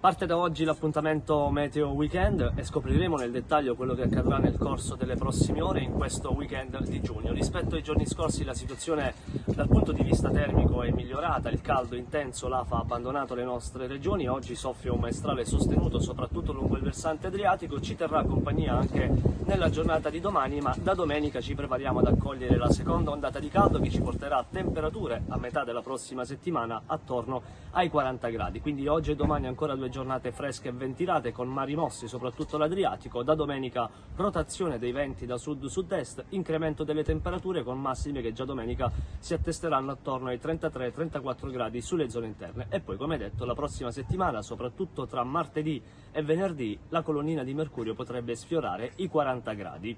Parte da oggi l'appuntamento Meteo Weekend e scopriremo nel dettaglio quello che accadrà nel corso delle prossime ore in questo weekend di giugno. Rispetto ai giorni scorsi la situazione dal punto di vista termico è migliorata, il caldo intenso l'AFA ha abbandonato le nostre regioni, oggi soffia un maestrale sostenuto soprattutto lungo il versante adriatico, ci terrà compagnia anche nella giornata di domani, ma da domenica ci prepariamo ad accogliere la seconda ondata di caldo che ci porterà a temperature a metà della prossima settimana attorno ai 40 gradi. Quindi oggi e domani ancora due giornate fresche e ventilate con mari mossi, soprattutto l'Adriatico. Da domenica rotazione dei venti da sud-sud-est, incremento delle temperature con massime che già domenica si attesteranno attorno ai 33-34 gradi sulle zone interne. E poi, come detto, la prossima settimana, soprattutto tra martedì e venerdì, la colonnina di mercurio potrebbe sfiorare i 40 gradi.